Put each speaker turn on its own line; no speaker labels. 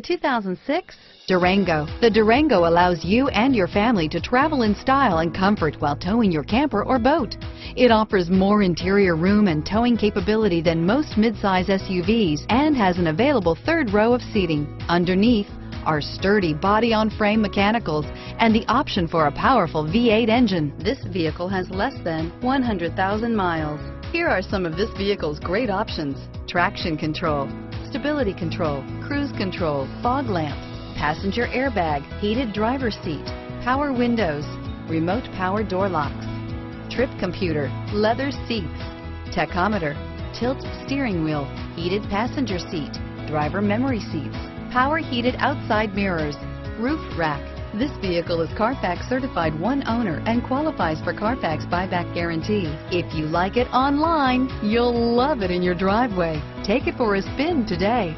2006 Durango. The Durango allows you and your family to travel in style and comfort while towing your camper or boat. It offers more interior room and towing capability than most midsize SUVs and has an available third row of seating. Underneath are sturdy body-on-frame mechanicals and the option for a powerful V8 engine. This vehicle has less than 100,000 miles. Here are some of this vehicle's great options. Traction control, stability control, cruise control, fog lamps, passenger airbag, heated driver seat, power windows, remote power door locks, trip computer, leather seats, tachometer, tilt steering wheel, heated passenger seat, driver memory seats, power heated outside mirrors, roof rack. This vehicle is Carfax certified one owner and qualifies for Carfax buyback guarantee. If you like it online, you'll love it in your driveway. Take it for a spin today.